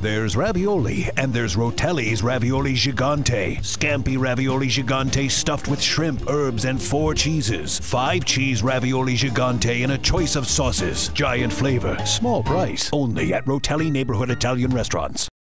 There's ravioli, and there's Rotelli's Ravioli Gigante. Scampi Ravioli Gigante stuffed with shrimp, herbs, and four cheeses. Five cheese Ravioli Gigante in a choice of sauces. Giant flavor, small price. Only at Rotelli Neighborhood Italian Restaurants.